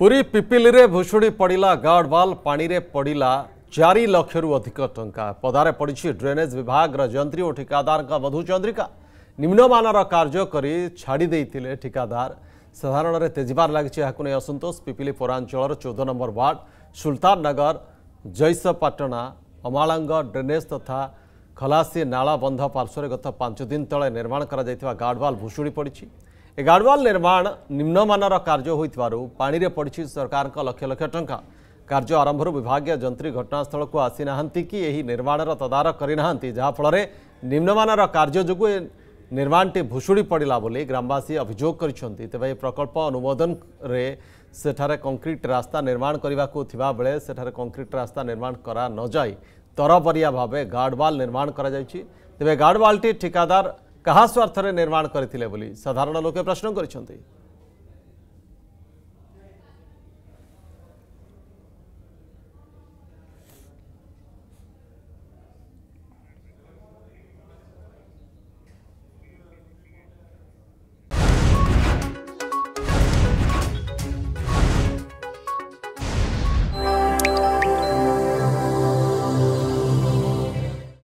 ପୁରୀ ପିପିଲିରେ ଭୁଷୁଡ଼ି ପଡ଼ିଲା ଗାର୍ଡୱାଲ୍ ପାଣିରେ ପଡ଼ିଲା ଚାରି ଲକ୍ଷରୁ ଅଧିକ ଟଙ୍କା ପଦାରେ ପଡ଼ିଛି ଡ୍ରେନେଜ୍ ବିଭାଗର ଯନ୍ତ୍ରୀ ଓ ଠିକାଦାରଙ୍କ ବଧୁ ଚନ୍ଦ୍ରିକା ନିମ୍ନମାନର କାର୍ଯ୍ୟ କରି ଛାଡ଼ି ଦେଇଥିଲେ ଠିକାଦାର ସାଧାରଣରେ ତେଜିବାର ଲାଗିଛି ଏହାକୁ ନେଇ ଅସନ୍ତୋଷ ପିପିଲି ପୌରାଞ୍ଚଳର ଚଉଦ ନମ୍ବର ୱାର୍ଡ ସୁଲତାନନଗର ଜୈସପାଟଣା ଅମାଳାଙ୍ଗ ଡ୍ରେନେଜ୍ ତଥା ଖଲାସି ନାଳବନ୍ଧ ପାର୍ଶ୍ୱରେ ଗତ ପାଞ୍ଚ ଦିନ ତଳେ ନିର୍ମାଣ କରାଯାଇଥିବା ଗାର୍ଡୱାଲ୍ ଭୁଷୁଡ଼ି ପଡ଼ିଛି ए गार्डवाल निर्माण निम्नमान कार्य हो पड़ी सरकार लक्ष लक्ष टा कार्य आरंभ विभाग जंत्री घटनास्थल को आसी ना कि निर्माण तदारख करना जहाँफल निम्नमान कार्य जो निर्माण टी भुशुड़ी पड़ा बोली ग्रामवासी अभोग कर प्रकल्प अनुमोदन सेठार कंक्रीट रास्ता निर्माण करने को कंक्रीट रास्ता निर्माण करा न जा तरपरिया भाव गार्डवाल निर्माण करे गार्डवाल्टी ठिकादार क्या स्वार्थ निर्माण करते साधारण लोक प्रश्न करते